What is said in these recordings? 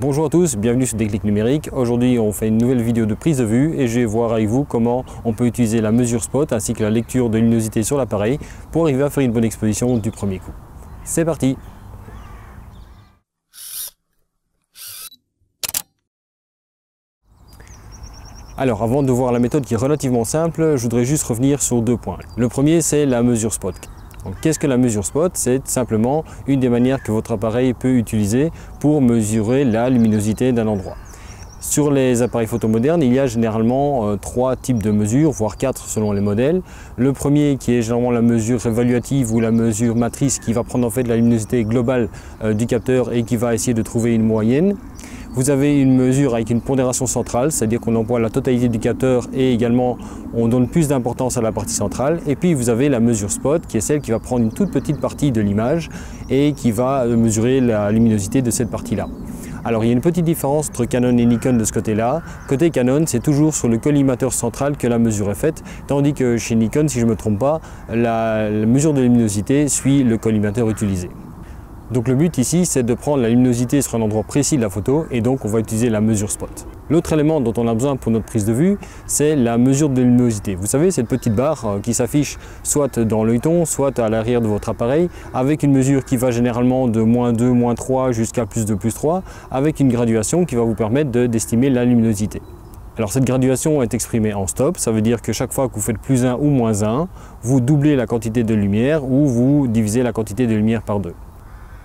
Bonjour à tous, bienvenue sur Déclic Numérique. Aujourd'hui on fait une nouvelle vidéo de prise de vue et je vais voir avec vous comment on peut utiliser la mesure spot ainsi que la lecture de luminosité sur l'appareil pour arriver à faire une bonne exposition du premier coup. C'est parti Alors avant de voir la méthode qui est relativement simple, je voudrais juste revenir sur deux points. Le premier c'est la mesure spot. Qu'est-ce que la mesure spot? C'est simplement une des manières que votre appareil peut utiliser pour mesurer la luminosité d'un endroit. Sur les appareils photo modernes, il y a généralement euh, trois types de mesures, voire quatre selon les modèles. Le premier qui est généralement la mesure évaluative ou la mesure matrice qui va prendre en fait la luminosité globale euh, du capteur et qui va essayer de trouver une moyenne. Vous avez une mesure avec une pondération centrale, c'est-à-dire qu'on emploie la totalité du capteur et également on donne plus d'importance à la partie centrale. Et puis vous avez la mesure spot qui est celle qui va prendre une toute petite partie de l'image et qui va mesurer la luminosité de cette partie-là. Alors il y a une petite différence entre Canon et Nikon de ce côté-là. Côté Canon, c'est toujours sur le collimateur central que la mesure est faite, tandis que chez Nikon, si je ne me trompe pas, la mesure de luminosité suit le collimateur utilisé. Donc le but ici, c'est de prendre la luminosité sur un endroit précis de la photo et donc on va utiliser la mesure spot. L'autre élément dont on a besoin pour notre prise de vue, c'est la mesure de luminosité. Vous savez, cette petite barre euh, qui s'affiche soit dans l'œilleton, soit à l'arrière de votre appareil, avec une mesure qui va généralement de moins 2, moins 3 jusqu'à plus de plus 3, avec une graduation qui va vous permettre d'estimer la luminosité. Alors cette graduation est exprimée en stop, ça veut dire que chaque fois que vous faites plus 1 ou moins 1, vous doublez la quantité de lumière ou vous divisez la quantité de lumière par 2.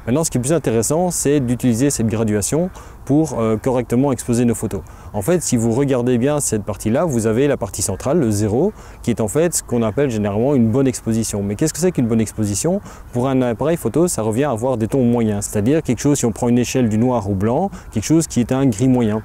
Maintenant, ce qui est plus intéressant, c'est d'utiliser cette graduation pour euh, correctement exposer nos photos. En fait, si vous regardez bien cette partie-là, vous avez la partie centrale, le zéro, qui est en fait ce qu'on appelle généralement une bonne exposition. Mais qu'est-ce que c'est qu'une bonne exposition? Pour un appareil photo, ça revient à avoir des tons moyens, c'est-à-dire quelque chose, si on prend une échelle du noir au blanc, quelque chose qui est un gris moyen.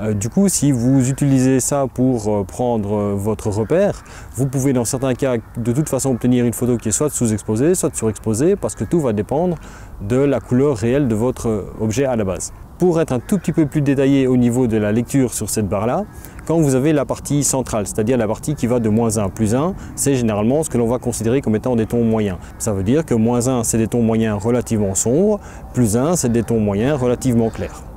Euh, du coup, si vous utilisez ça pour euh, prendre euh, votre repère, vous pouvez dans certains cas de toute façon obtenir une photo qui est soit sous-exposée, soit surexposée, parce que tout va dépendre de la couleur réelle de votre objet à la base. Pour être un tout petit peu plus détaillé au niveau de la lecture sur cette barre-là, quand vous avez la partie centrale, c'est-à-dire la partie qui va de moins 1 à plus 1, c'est généralement ce que l'on va considérer comme étant des tons moyens. Ça veut dire que moins 1, c'est des tons moyens relativement sombres, plus 1, c'est des tons moyens relativement clairs.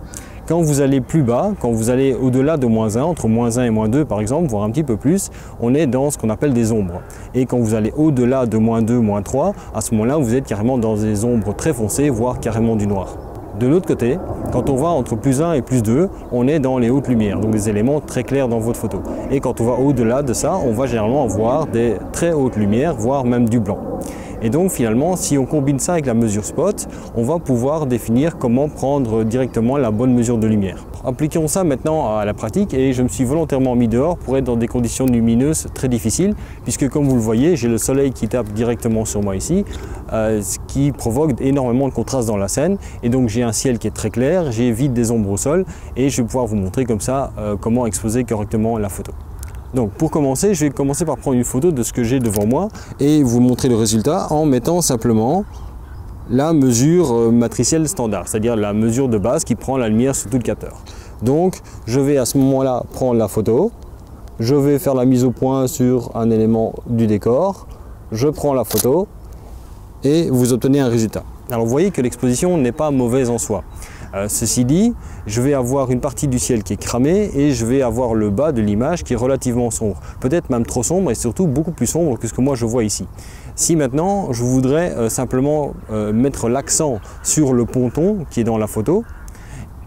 Quand vous allez plus bas, quand vous allez au-delà de moins 1, entre moins 1 et moins 2 par exemple, voire un petit peu plus, on est dans ce qu'on appelle des ombres. Et quand vous allez au-delà de moins 2, moins 3, à ce moment-là, vous êtes carrément dans des ombres très foncées, voire carrément du noir. De l'autre côté, quand on va entre plus 1 et plus 2, on est dans les hautes lumières, donc des éléments très clairs dans votre photo. Et quand on va au-delà de ça, on va généralement avoir des très hautes lumières, voire même du blanc. Et donc finalement, si on combine ça avec la mesure spot, on va pouvoir définir comment prendre directement la bonne mesure de lumière. Appliquons ça maintenant à la pratique et je me suis volontairement mis dehors pour être dans des conditions lumineuses très difficiles puisque comme vous le voyez, j'ai le soleil qui tape directement sur moi ici, euh, ce qui provoque énormément de contraste dans la scène et donc j'ai un ciel qui est très clair, j'ai vite des ombres au sol et je vais pouvoir vous montrer comme ça euh, comment exposer correctement la photo. Donc pour commencer, je vais commencer par prendre une photo de ce que j'ai devant moi et vous montrer le résultat en mettant simplement la mesure euh, matricielle standard, c'est-à-dire la mesure de base qui prend la lumière sur tout le capteur. Donc je vais à ce moment-là prendre la photo, je vais faire la mise au point sur un élément du décor, je prends la photo et vous obtenez un résultat. Alors vous voyez que l'exposition n'est pas mauvaise en soi. Euh, ceci dit, je vais avoir une partie du ciel qui est cramée et je vais avoir le bas de l'image qui est relativement sombre. Peut-être même trop sombre et surtout beaucoup plus sombre que ce que moi je vois ici. Si maintenant je voudrais euh, simplement euh, mettre l'accent sur le ponton qui est dans la photo,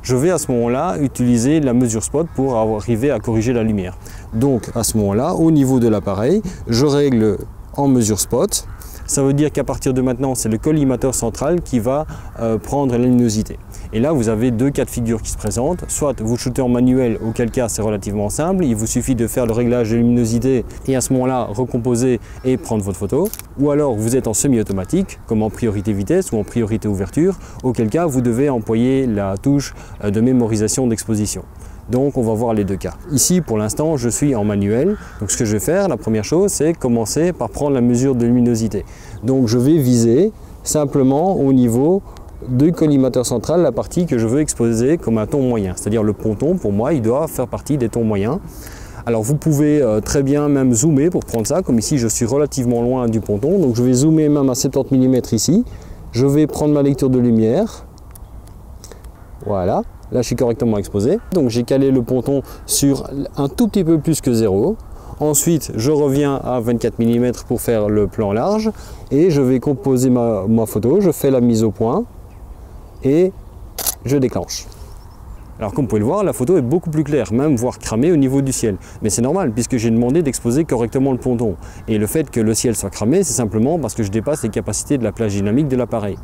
je vais à ce moment-là utiliser la mesure spot pour arriver à corriger la lumière. Donc à ce moment-là, au niveau de l'appareil, je règle en mesure spot. Ça veut dire qu'à partir de maintenant, c'est le collimateur central qui va prendre la luminosité. Et là, vous avez deux cas de figure qui se présentent. Soit vous shootez en manuel, auquel cas c'est relativement simple. Il vous suffit de faire le réglage de luminosité et à ce moment-là, recomposer et prendre votre photo. Ou alors vous êtes en semi-automatique, comme en priorité vitesse ou en priorité ouverture, auquel cas vous devez employer la touche euh, de mémorisation d'exposition. Donc on va voir les deux cas. Ici pour l'instant je suis en manuel. Donc ce que je vais faire, la première chose c'est commencer par prendre la mesure de luminosité. Donc je vais viser simplement au niveau du collimateur central la partie que je veux exposer comme un ton moyen. C'est-à-dire le ponton, pour moi, il doit faire partie des tons moyens. Alors vous pouvez euh, très bien même zoomer pour prendre ça, comme ici je suis relativement loin du ponton, donc je vais zoomer même à 70 mm ici. Je vais prendre ma lecture de lumière. Voilà. Là, je suis correctement exposé. Donc, j'ai calé le ponton sur un tout petit peu plus que 0. Ensuite, je reviens à 24 mm pour faire le plan large et je vais composer ma, ma photo. Je fais la mise au point et je déclenche. Alors comme vous pouvez le voir, la photo est beaucoup plus claire, même voire cramée au niveau du ciel. Mais c'est normal puisque j'ai demandé d'exposer correctement le ponton. Et le fait que le ciel soit cramé, c'est simplement parce que je dépasse les capacités de la plage dynamique de l'appareil.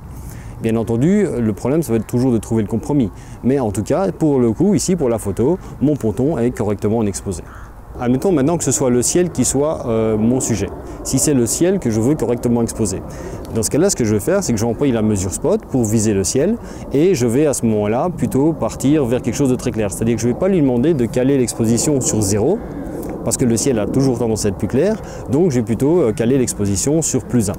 Bien entendu, le problème, ça va être toujours de trouver le compromis. Mais en tout cas, pour le coup, ici, pour la photo, mon ponton est correctement exposé. Admettons maintenant que ce soit le ciel qui soit euh, mon sujet. Si c'est le ciel que je veux correctement exposer. Dans ce cas-là, ce que je vais faire, c'est que je vais employer la mesure spot pour viser le ciel et je vais à ce moment-là plutôt partir vers quelque chose de très clair. C'est-à-dire que je ne vais pas lui demander de caler l'exposition sur zéro parce que le ciel a toujours tendance à être plus clair, donc je vais plutôt euh, caler l'exposition sur plus 1.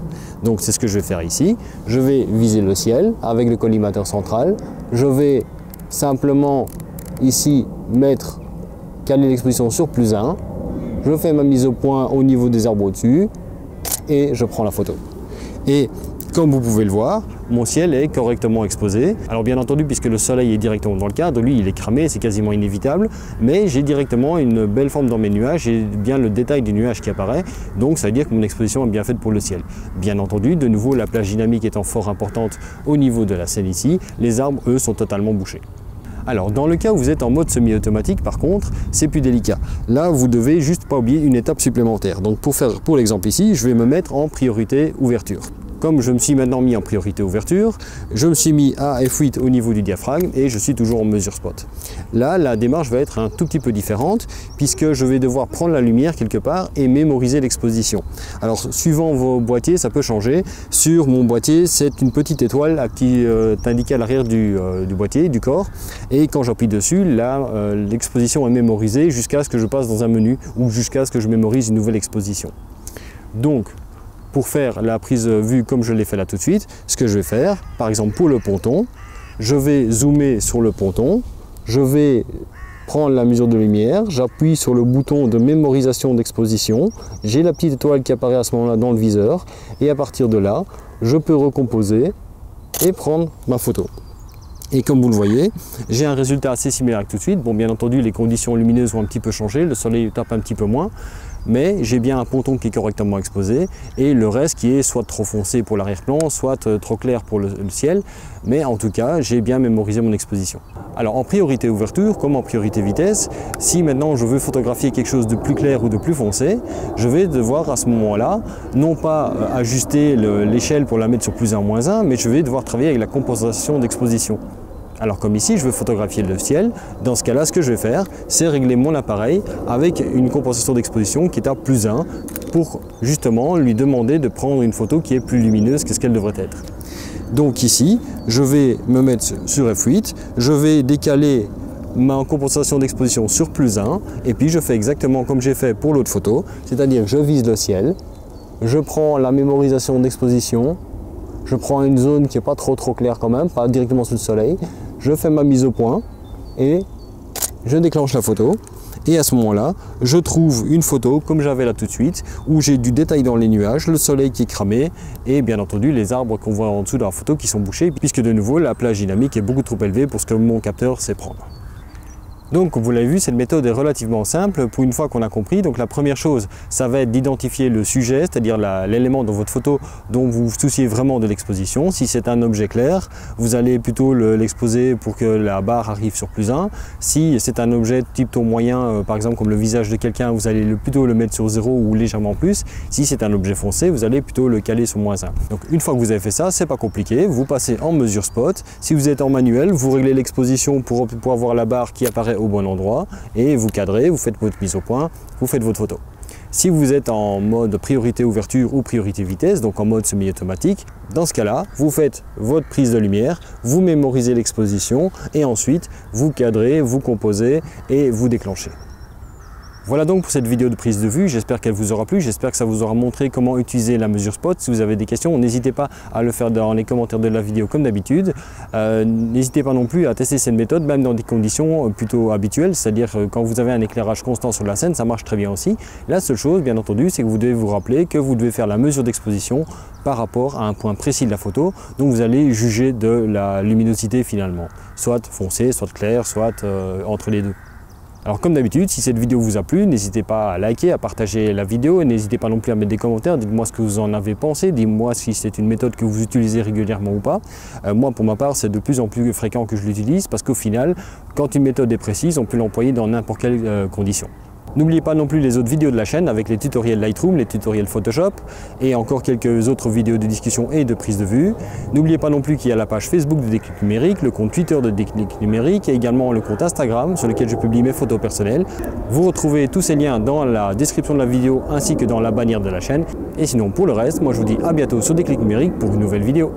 Donc c'est ce que je vais faire ici. Je vais viser le ciel avec le collimateur central. Je vais simplement ici mettre caler l'exposition sur plus 1. Je fais ma mise au point au niveau des arbres au-dessus et je prends la photo. Et comme vous pouvez le voir, mon ciel est correctement exposé. Alors bien entendu, puisque le soleil est directement dans le cadre, lui il est cramé, c'est quasiment inévitable, mais j'ai directement une belle forme dans mes nuages, j'ai bien le détail du nuage qui apparaît, donc ça veut dire que mon exposition est bien faite pour le ciel. Bien entendu, de nouveau, la plage dynamique étant fort importante au niveau de la scène ici, les arbres, eux, sont totalement bouchés. Alors dans le cas où vous êtes en mode semi-automatique par contre, c'est plus délicat. Là vous devez juste pas oublier une étape supplémentaire. Donc pour faire pour l'exemple ici, je vais me mettre en priorité ouverture. Comme je me suis maintenant mis en priorité ouverture, je me suis mis à F8 au niveau du diaphragme et je suis toujours en mesure spot. Là, la démarche va être un tout petit peu différente puisque je vais devoir prendre la lumière quelque part et mémoriser l'exposition. Alors, suivant vos boîtiers, ça peut changer. Sur mon boîtier, c'est une petite étoile qui euh, est indiquée à l'arrière euh, du, boîtier, du corps. Et quand j'appuie dessus, là, euh, l'exposition est mémorisée jusqu'à ce que je passe dans un menu ou jusqu'à ce que je mémorise une nouvelle exposition. Donc, pour faire la prise vue comme je l'ai fait là tout de suite, ce que je vais faire, par exemple pour le ponton, je vais zoomer sur le ponton, je vais prendre la mesure de lumière, j'appuie sur le bouton de mémorisation d'exposition, j'ai la petite étoile qui apparaît à ce moment-là dans le viseur, et à partir de là, je peux recomposer et prendre ma photo. Et comme vous le voyez, j'ai un résultat assez similaire tout de suite. Bon, bien entendu, les conditions lumineuses vont un petit peu changer, le soleil tape un petit peu moins, mais j'ai bien un ponton qui est correctement exposé et le reste qui est soit trop foncé pour l'arrière-plan, soit euh, trop clair pour le, ciel, mais en tout cas j'ai bien mémorisé mon exposition. Alors en priorité ouverture comme en priorité vitesse, si maintenant je veux photographier quelque chose de plus clair ou de plus foncé, je vais devoir à ce moment-là non pas euh, ajuster l'échelle pour la mettre sur plus 1 moins 1, mais je vais devoir travailler avec la compensation d'exposition. Alors comme ici, je veux photographier le ciel, dans ce cas-là, ce que je vais faire, c'est régler mon appareil avec une compensation d'exposition qui est à plus 1 pour justement lui demander de prendre une photo qui est plus lumineuse que ce qu'elle devrait être. Donc ici, je vais me mettre sur F8, je vais décaler ma compensation d'exposition sur plus 1 et puis je fais exactement comme j'ai fait pour l'autre photo, c'est-à-dire je vise le ciel, je prends la mémorisation d'exposition, je prends une zone qui n'est pas trop trop claire quand même, pas directement sous le soleil, je fais ma mise au point et je déclenche la photo. Et à ce moment-là, je trouve une photo comme j'avais là tout de suite, où j'ai du détail dans les nuages, le soleil qui est cramé et bien entendu les arbres qu'on voit en dessous de la photo qui sont bouchés, puisque de nouveau la plage dynamique est beaucoup trop élevée pour ce que mon capteur sait prendre. Donc vous l'avez vu, cette méthode est relativement simple pour une fois qu'on a compris. Donc la première chose, ça va être d'identifier le sujet, c'est-à-dire l'élément dans votre photo dont vous vous souciez vraiment de l'exposition. Si c'est un objet clair, vous allez plutôt l'exposer pour que la barre arrive sur plus 1. Si c'est un objet type ton moyen, euh, par exemple comme le visage de quelqu'un, vous allez plutôt le mettre sur 0 ou légèrement plus. Si c'est un objet foncé, vous allez plutôt le caler sur moins 1. Donc une fois que vous avez fait ça, c'est pas compliqué. Vous passez en mesure spot. Si vous êtes en manuel, vous réglez l'exposition pour, pour avoir la barre qui apparaît bon endroit et vous cadrez, vous faites votre mise au point, vous faites votre photo. Si vous êtes en mode priorité ouverture ou priorité vitesse, donc en mode semi-automatique, dans ce cas-là, vous faites votre prise de lumière, vous mémorisez l'exposition et ensuite vous cadrez, vous composez et vous déclenchez. Voilà donc pour cette vidéo de prise de vue, j'espère qu'elle vous aura plu, j'espère que ça vous aura montré comment utiliser la mesure spot. Si vous avez des questions, n'hésitez pas à le faire dans les commentaires de la vidéo comme d'habitude. Euh, n'hésitez pas non plus à tester cette méthode, même dans des conditions euh, plutôt habituelles, c'est-à-dire euh, quand vous avez un éclairage constant sur la scène, ça marche très bien aussi. La seule chose, bien entendu, c'est que vous devez vous rappeler que vous devez faire la mesure d'exposition par rapport à un point précis de la photo, donc vous allez juger de la luminosité finalement, soit foncé, soit clair, soit entre les deux. Alors comme d'habitude, si cette vidéo vous a plu, n'hésitez pas à liker, à partager la vidéo et n'hésitez pas non plus à mettre des commentaires, dites-moi ce que vous en avez pensé, dites-moi si c'est une méthode que vous utilisez régulièrement ou pas. Euh, moi pour ma part, c'est de plus en plus fréquent que je l'utilise parce qu'au final, quand une méthode est précise, on peut l'employer dans n'importe quelle euh, condition. N'oubliez pas non plus les autres vidéos de la chaîne avec les tutoriels Lightroom, les tutoriels Photoshop et encore quelques autres vidéos de discussion et de prise de vue. N'oubliez pas non plus qu'il y a la page Facebook de Déclic Numérique, le compte Twitter de Déclic Numérique et également le compte Instagram sur lequel je publie mes photos personnelles. Vous retrouvez tous ces liens dans la description de la vidéo ainsi que dans la bannière de la chaîne. Et sinon pour le reste, moi je vous dis à bientôt sur Déclic Numérique pour une nouvelle vidéo.